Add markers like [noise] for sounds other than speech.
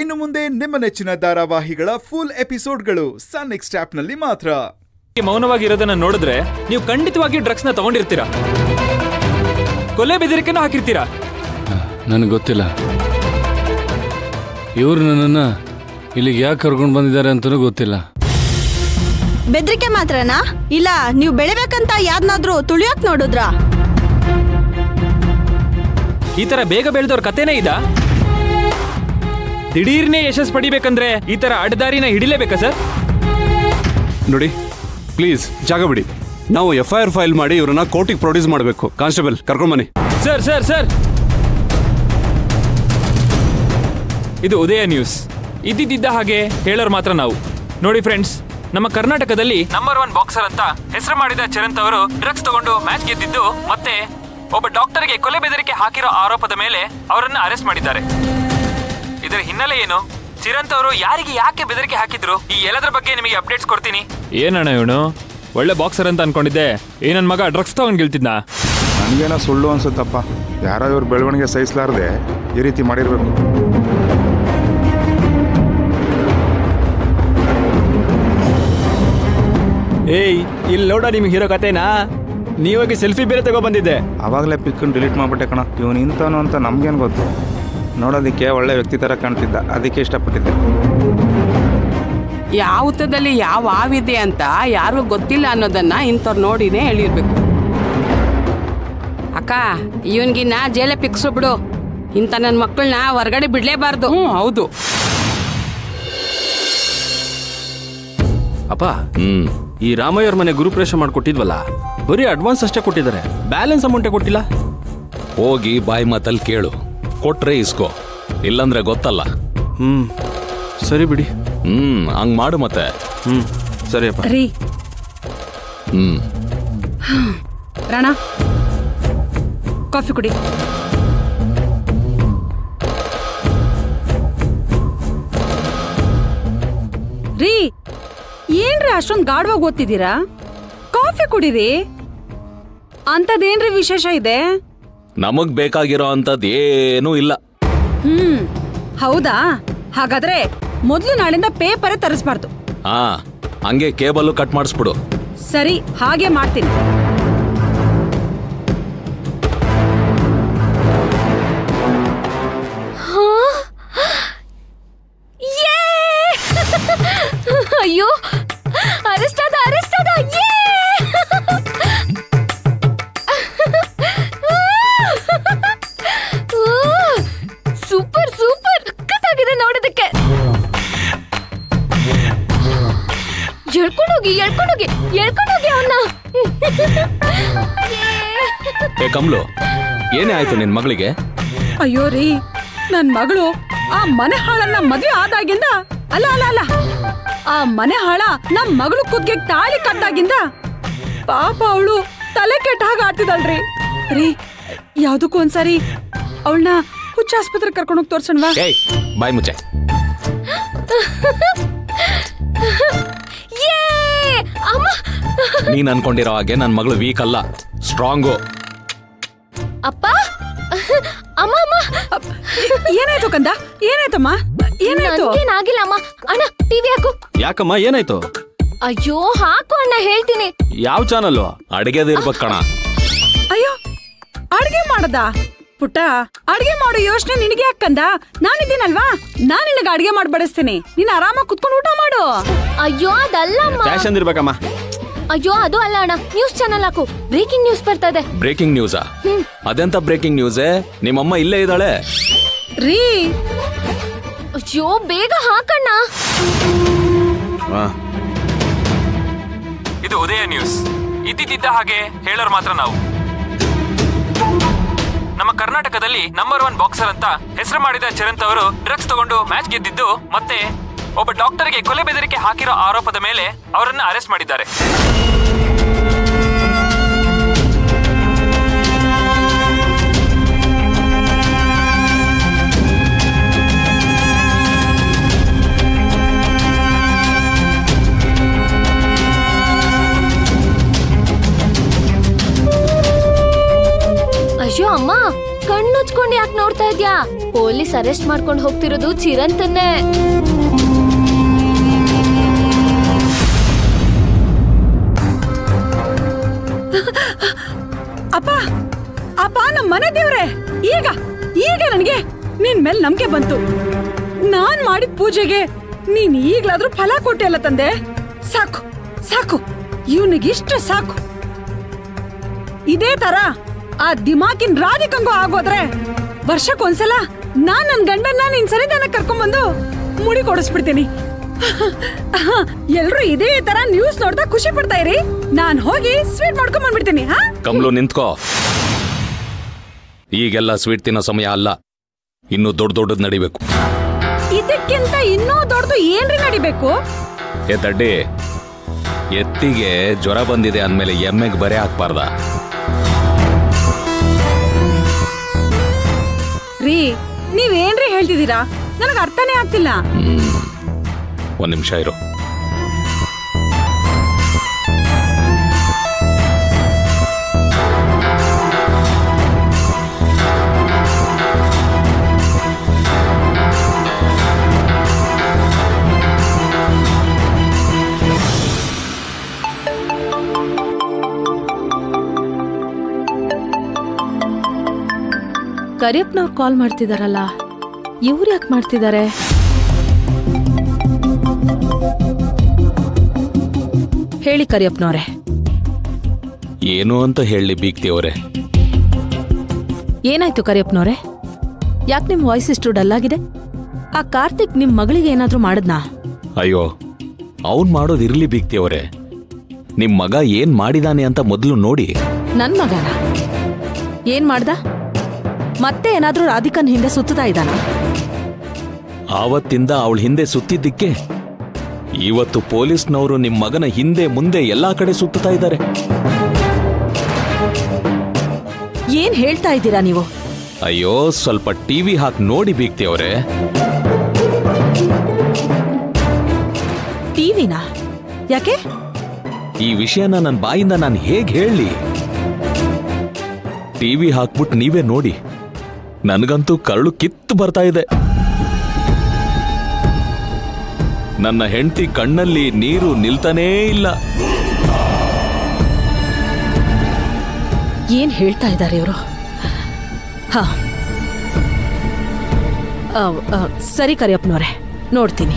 ಇನ್ನು ಮುಂದೆ ನಿಮ್ಮ ನೆಚ್ಚಿನ ಧಾರಾವಾಹಿಗಳ ಫುಲ್ ಎಪಿಸೋಡ್ಗಳು ಸನ್ ನೆಕ್ಸ್ಟ್ ಆಪ್ನಲ್ಲಿ ಮಾತ್ರ ಮೌನವಾಗಿರೋದನ್ನ ನೋಡಿದ್ರೆ ನೀವು ಖಂಡಿತವಾಗಿ ಡ್ರಗ್ಸ್ನ ತಗೊಂಡಿರ್ತೀರಾ? ಕೊಲೆ ಬೆದರಿಕೆನೂ ಹಾಕಿರ್ತೀರಾ? ನನಗೆ ಗೊತ್ತಿಲ್ಲ. ಇವರು ನನ್ನನ್ನು ಇಲ್ಲಿಗೆ ಯಾಕೆ ಕರ್ಕೊಂಡು ಬಂದಿದ್ದಾರೆ ಅಂತಲೂ ಗೊತ್ತಿಲ್ಲ. ಬೆದರಿಕೆ ಮಾತ್ರನಾ? ಇಲ್ಲ ನೀವು ಬೆಳಿಬೇಕಂತ ಯಾರನ್ನಾದ್ರೂ ತುಳಿಯೋಕ್ ನೋಡಿದ್ರಾ? ಈ ತರ ಬೇಗ ಬೆಳೆದವ್ರ ಕಥೆನೇ ಇದ? ದಿಢೀರ್ನೇ ಯಶಸ್ ಪಡಿಬೇಕಂದ್ರೆ ಈ ತರ ಅಡ್ಡದಾರಿನ ಹಿಡಿಲೇಬೇಕಾ ಸರ್? ನೋಡಿ ಪ್ಲೀಸ್ ಜಾಗ ಬಿಡಿ. ನಾವು ಎಫ್ ಐ ಆರ್ ಫೈಲ್ ಮಾಡಿ ಇವ್ರನ್ನ ಕೋರ್ಟಿಗೆ ಪ್ರೊಡ್ಯೂಸ್ ಮಾಡಬೇಕು. ಕಾನ್ಸ್ಟೇಬಲ್ ಕರ್ಕೊಂಬನ್ನಿ ಸರ್ ಸರ್ ಸರ್. ಇದು ಉದಯ ನ್ಯೂಸ್ ಇದ್ದಿದ್ದ ಹಾಗೆ ಹೇಳೋರು ಮಾತ್ರ ನಾವು. ನೋಡಿ ಫ್ರೆಂಡ್ಸ್ ನಮ್ಮ ಕರ್ನಾಟಕದಲ್ಲಿ ನಂಬರ್ ಒನ್ ಬಾಕ್ಸರ್ ಅಂತ ಹೆಸರು ಮಾಡಿದ ಚರಂತ್ ಅವರು ಡ್ರಗ್ಸ್ ತಗೊಂಡು ಮ್ಯಾಚ್ ಗೆದ್ದಿದ್ದು ಮತ್ತೆ ಒಬ್ಬ ಡಾಕ್ಟರ್ಗೆ ಕೊಲೆ ಬೆದರಿಕೆ ಹಾಕಿರೋ ಆರೋಪದ ಮೇಲೆ ಅವರನ್ನು ಅರೆಸ್ಟ್ ಮಾಡಿದ್ದಾರೆ. ಇದರ ಹಿನ್ನೆಲೆ ಏನು? ಚಿರಂತ್ ಅವರು ಯಾರಿಗೆ ಯಾಕೆ ಬೆದರಿಕೆ ಹಾಕಿದ್ರು? ಈ ಎಲ್ಲದರ ಬಗ್ಗೆ ನಿಮಗೆ ಅಪ್ಡೇಟ್ಸ್ ಕೊಡ್ತೀನಿ. ಏನಣ್ಣ ಇವನು? ಒಳ್ಳೆ ಬಾಕ್ಸರ್ ಅಂತ ಅನ್ಕೊಂಡಿದ್ದೆ. ಈ ನನ್ನ ಮಗ ಡ್ರಗ್ಸ್ ತಗೊಂಡ್ ಗೆಲ್ತಿದ್ನ. ನನಗೇನೋ ಸುಳ್ಳು ಅನ್ಸುತ್ತಪ್ಪ. ಯಾರೋ ಇವ್ರ ಬೆಳವಣಿಗೆ ಸಹಿಸಲಾರದೆ ಈ ರೀತಿ ಮಾಡಿರ್ಬೇಕು. ಏಯ್ ಇಲ್ಲಿ ನೋಡ ನಿಮ್ ಹೀರೋ ಕತೆನಾ ನೀವಾಗಿ ಸೆಲ್ಫಿ ಬೇರೆ ತಗೋ ಬಂದಿದ್ದೆ. ಅವಾಗಲೇ ಪಿಕ್ಕನ್ನು ಡಿಲೀಟ್ ಮಾಡ್ಬಿಟ್ಟೆ ಕಣ. ಇವನು ಇಂತನು ಅಂತ ನಮ್ಗೇನು ಗೊತ್ತು? ನೋಡೋದಕ್ಕೆ ಒಳ್ಳೆ ವ್ಯಕ್ತಿ ಥರ ಕಾಣ್ತಿದ್ದ. ಅದಕ್ಕೆ ಇಷ್ಟಪಟ್ಟಿದ್ದೆ. ಯಾವ ಹುತ್ತದಲ್ಲಿ ಯಾವ ಹಾವಿದೆ ಅಂತ ಯಾರಿಗೂ ಗೊತ್ತಿಲ್ಲ ಅನ್ನೋದನ್ನ ಇಂಥವ್ರು ನೋಡಿನೇ ಹೇಳಿರ್ಬೇಕು. ಅಕ್ಕ ಇವನ್ಗಿನ್ನ ಜೇಲೆ ಪಿಕ್ಸು ಬಿಡು. ಇಂಥ ನನ್ನ ಮಕ್ಕಳನ್ನ ಹೊರಗಡೆ ಬಿಡ್ಲೇಬಾರ್ದು. ಹ್ಞೂ ಹೌದು. ಅಪ್ಪ ಈ ರಾಮಯ್ಯವ್ರ ಮನೆ ಗುರುಪ್ರವೇಶ ಮಾಡ್ಕೊಟ್ಟಿದ್ವಲ್ಲ ಬರೀ ಅಡ್ವಾನ್ಸ್ ಅಷ್ಟೇ ಕೊಟ್ಟಿದ್ದಾರೆ. ಬ್ಯಾಲೆನ್ಸ್ ಅಮೌಂಟೇ ಕೊಟ್ಟಿಲ್ಲ. ಹೋಗಿ ಬಾಯಿ ಮಾತಲ್ಲಿ ಕೇಳು. ಕೊಟ್ರೆ ಇಸ್ಕೋ. ಇಲ್ಲಂದ್ರೆ ಗೊತ್ತಲ್ಲ. ಹ್ಮ್. ಸರಿ ಬಿಡಿ. ಹ್ಮ್ ಹಂಗ್ ಮಾಡು ಮತ್ತೆ. ಹ್ಮ್. ಸರಿ ಅಪ್ಪ ರೀ. ಹ್ಮ್. ರಾಣ ಕಾಫಿ ಕುಡಿ. ರೀ ಏನ್ರಿ ಅಷ್ಟೊಂದ್ ಗಾಢವಾಗಿ ಓದ್ತಿದ್ದೀರಾ? ಕಾಫಿ ಕುಡಿರಿ. ಅಂತದೇನ್ರಿ ವಿಶೇಷ ಇದೆ? ನಮಗ್ ಬೇಕಾಗಿರೋ ಅಂತದ್ ಏನೂ ಇಲ್ಲ. ಹ್ಮ್ ಹೌದಾ? ಹಾಗಾದ್ರೆ ಮೊದ್ಲು ನಾಳಿಂದ ಪೇಪರ್ ತರಿಸ್ಬಾರ್ದು. ಹಾ ಹಂಗೆ ಕೇಬಲ್ ಕಟ್ ಮಾಡಿಸ್ಬಿಡು. ಸರಿ ಹಾಗೆ ಮಾಡ್ತೀನಿ. [laughs] ಅಯ್ಯೋ! ಎಳ್ಕೊಂಡೋಗಿ ಎಳ್ಕೊಂಡೋಗಿ ಎಳ್ಕೊಂಡೋಗಿ ಅವನ್ನ ಏ ಕಮ್ಲು ಏನೇ ಆಯ್ತು ನಿನ್ ಮಗಳಿಗೆ? ಅಯ್ಯೋ ರೀ ನನ್ ಮಗಳು ಆ ಮನೆ ಹಾಳನ್ನ ಮದ್ವೆ ಆದಾಗಿಂದ ಅಲ್ಲ ಅಲ್ಲ ಅಲ್ಲ ಆ ಮನೆ ಹಾಳ ನಮ್ ಮಗಳು ಕುದ್ಗೆ ತಾಳಿ ಕಟ್ಟಾಗಿಂದ ಪಾಪ ಅವಳು ತಲೆ ಕೆಟ್ಟ ಹಾಗೆ ಆಡ್ತಿದಳ್ರಿ ರೀ ಯಾವ್ದಕ್ಕೂ ಒಂದ್ಸಾರಿ ಅವಳನ್ನ ಹುಚ್ಚ ಆಸ್ಪತ್ರೆ ಕರ್ಕೊಂಡೋಗಿ ತೋರ್ಸಣ್ವಾ? ಏಯ್ ಬಾಯ್ ಮುಚ್ಚೆ. ನೀನ್ ಅನ್ಕೊಂಡಿರೋ ಹಾಗೆ ನನ್ ಮಗಳು ವೀಕ್ ಅಲ್ಲ ಸ್ಟ್ರಾಂಗು ಅಪ್ಪ? ಅಮ್ಮ ಅಮ್ಮ. ಏನಾಯ್ತು ಕಂದ? ಏನಾಯ್ತಮ್ಮ? ಏನಾಯ್ತು? ಏನಾಗಿಲ್ಲ ಅಮ್ಮ. ಅಣ್ಣ ಟಿವಿ ಹಾಕು. ಯಾಕಮ್ಮ ಏನಾಯ್ತು? ಅಯ್ಯೋ ಹಾಕು ಅಣ್ಣ ಹೇಳ್ತೀನಿ. ಯಾವ ಚಾನಲ್ ಅಡಿಗೆದು ಇರ್ಬೇಕು ಕಣ. ಅಯ್ಯೋ ಅಡಿಗೆ ಮಾಡದ? ಪುಟ್ಟ ಅಡಿಗೆ ಮಾಡೋ ಯೋಚನೆ ನಿನಗೆ ಯಾಕಂದ ನಾನಿದ್ದೀನಲ್ವಾ? ನಾನ್ ನಿನಗೆ ಅಡಿಗೆ ಮಾಡಿ ಬಡಿಸ್ತೀನಿ ನೀನ್ ಆರಾಮಾಗಿ ಕುತ್ಕೊಂಡು ಊಟ ಮಾಡು. ಅಯ್ಯೋ ಅದಲ್ಲ ಫ್ಯಾಷನ್ ಇರ್ಬೇಕಮ್ಮ. ಅಯ್ಯೋ ಅದು ಅಲ್ಲ ಅಣ್ಣ. ನ್ಯೂಸ್ ಚಾನಲ್ ಹಾಕು. ಬ್ರೇಕಿಂಗ್ ನ್ಯೂಸ್ ಬರ್ತಾ ಇದೆ. ಬ್ರೇಕಿಂಗ್ ನ್ಯೂಸಾ ಅದೆಂತ ಬ್ರೇಕಿಂಗ್ ನ್ಯೂಸೇ ನಿಮ್ಮಮ್ಮ ಇಲ್ಲೇ ಇದ್ದಾಳೆ. ರೀ. ಅಯ್ಯೋ ಬೇಗ ಹಾಕಣ್ಣ ಇದು ಉದಯ ನ್ಯೂಸ್ ಇದ್ದಿದ್ದ ಹಾಗೆ ಹೇಳೋರು ಮಾತ್ರ ನಾವು. ನಮ್ಮ ಕರ್ನಾಟಕದಲ್ಲಿ ನಂಬರ್ ಒನ್ ಬಾಕ್ಸರ್ ಅಂತ ಹೆಸರು ಮಾಡಿದ ಚರಂತ್ ಅವರು ಡ್ರಗ್ಸ್ ತಗೊಂಡು ಮ್ಯಾಚ್ ಗೆದ್ದಿದ್ದು ಮತ್ತೆ ಒಬ್ಬ ಡಾಕ್ಟರ್ಗೆ ಕೊಲೆ ಬೆದರಿಕೆ ಹಾಕಿರೋ ಆರೋಪದ ಮೇಲೆ ಅವರನ್ನ ಅರೆಸ್ಟ್ ಮಾಡಿದ್ದಾರೆ. ಅಯ್ಯೋ ಅಮ್ಮ, ಕಣ್ಣುಚ್ಕೊಂಡು ಯಾಕೆ ನೋಡ್ತಾ ಇದ್ಯಾ? ಪೊಲೀಸ್ ಪೊಲೀಸ್ ಅರೆಸ್ಟ್ ಮಾಡ್ಕೊಂಡು ಹೋಗ್ತಿರೋದು ಚಿರಂತನ್ನೇ. ಅಪ್ಪ ಅಪ್ಪ, ನಮ್ಮ ಮನೆ ದೇವ್ರೆ. ಈಗ ಈಗ ನನಗೆ ನಿನ್ ಮೇಲೆ ನಂಬಿಕೆ ಬಂತು. ನಾನ್ ಮಾಡಿದ ಪೂಜೆಗೆ ನೀನ್ ಈಗ್ಲಾದ್ರೂ ಫಲ ಕೊಟ್ಟಿಯಲ್ಲ ತಂದೆ. ಸಾಕು ಸಾಕು. ಇವನಿಗಿಷ್ಟು ಸಾಕು. ಇದೇ ತರ ಆ ದಿಮಾಕಿನ್ ರಾಧಿಕಂಗೂ ಆಗೋದ್ರೆ ವರ್ಷಕ್ಕೊಂದ್ಸಲ ನಾನ್ ನನ್ ಗಂಡನ್ನ ನಿನ್ ಸನ್ನಿಧಾನ ಕರ್ಕೊಂಡ್ಬಂದು ಮುಡಿ ಕೊಡಿಸ್ಬಿಡ್ತೀನಿ. [laughs] ಎಲ್ರು ಇದೇ ತರ ನ್ಯೂಸ್ ನೋಡ್ತಾ ಖುಷಿ ಪಡ್ತಾ ಇರಿ. ನಾನ್ ಹೋಗಿ ಸ್ವೀಟ್ ಮಾಡ್ಕೊಂಡ್ ಬಂದ್ಬಿಡ್ತೀನಿ ಹಾ? ಕಮ್ಲು ನಿಂತ್ಕೋ. ಈಗೆಲ್ಲ ಸ್ವೀಟ್ ತಿನ್ನೋ ಸಮಯ ಅಲ್ಲ. ಇನ್ನು ದೊಡ್ಡ ದೊಡ್ಡದ್ ನಡಿಬೇಕು. ಇದಕ್ಕಿಂತ ಇನ್ನೂ ದೊಡ್ಡದು ಏನ್ರಿ ನಡಿಬೇಕು? ಏ ತಡ್ಡಿ ಎತ್ತಿಗೆ ಜ್ವರ ಬಂದಿದೆ ಅಂದ್ಮೇಲೆ ಎಮ್ಮೆಗೆ ಬರೆ ಹಾಕ್ಬಾರ್ದ ರೀ ನೀವೇನ್ರಿ ಹೇಳ್ತಿದ್ದೀರಾ? ನನಗೆ ಅರ್ಥನೇ ಆಗ್ತಿಲ್ಲ. ಒಂದ್ ನಿಮಿಷ ಇರು. ಕರಿಯಪ್ಪನವ್ರು ಕಾಲ್ ಮಾಡ್ತಿದಾರಲ್ಲ ಇವ್ರು ಯಾಕೆ ಮಾಡ್ತಿದ್ದಾರೆ ಹೇಳಿ ಕರಿಯಪ್ಪನವ್ರೆ. ಏನು ಅಂತ ಹೇಳಿ ಬೀಗ್ತಿಯವ್ರೆ. ಏನಾಯ್ತು ಕರಿಯಪ್ಪನವ್ರೆ? ಯಾಕೆ ನಿಮ್ ವಾಯ್ಸ್ ಇಷ್ಟು ಡಲ್ ಆಗಿದೆ? ಆ ಕಾರ್ತಿಕ್ ನಿಮ್ ಮಗಳಿಗೆ ಏನಾದ್ರೂ ಮಾಡಿದ್ನಾ? ಅಯ್ಯೋ ಅವನ್ ಮಾಡೋದು ಇರ್ಲಿ ಬೀಗ್ತಿಯವ್ರೆ. ನಿಮ್ ಮಗ ಏನ್ ಮಾಡಿದಾನೆ ಅಂತ ಮೊದಲು ನೋಡಿ. ನನ್ ಮಗನ? ಏನ್ ಮಾಡ್ದ? ಮತ್ತೆ ಏನಾದ್ರೂ ರಾಧಿಕನ್ ಹಿಂದೆ ಸುತ್ತುತ್ತಾ ಇದ್ದಾನ? ಆವತ್ತಿಂದ ಅವಳ ಹಿಂದೆ ಸುತ್ತಿದ್ದಕ್ಕೆ ಇವತ್ತು ಪೊಲೀಸ್ನವರು ನಿಮ್ಮ ಮಗನ ಹಿಂದೆ ಮುಂದೆ ಎಲ್ಲಾ ಕಡೆ ಸುತ್ತುತ್ತಾ ಇದ್ದಾರೆ. ಏನ್ ಹೇಳ್ತಾ ಇದ್ದೀರಾ ನೀವು? ಅಯ್ಯೋ ಸ್ವಲ್ಪ ಟಿವಿ ಹಾಕಿ ನೋಡಿ ಬೀಗ್ತಿಯವ್ರೆ. ಟಿವಿನಾ ಯಾಕೆ? ಈ ವಿಷಯನ ನನ್ನ ಬಾಯಿಂದ ನಾನು ಹೇಗೆ ಹೇಳಿ? ಟಿವಿ ಹಾಕ್ಬಿಟ್ಟು ನೀವೇ ನೋಡಿ. ನನಗಂತೂ ಕರಳು ಕಿತ್ತು ಬರ್ತಾ ಇದೆ. ನನ್ನ ಹೆಂಡತಿ ಕಣ್ಣಲ್ಲಿ ನೀರು ನಿಲ್ತಾನೇ ಇಲ್ಲ. ಏನ್ ಹೇಳ್ತಾ ಇದ್ದಾರೆ ಇವರು? ಹಾ. ಸರಿ ಕರಿಯಪ್ಪನವ್ರೆ ನೋಡ್ತೀನಿ.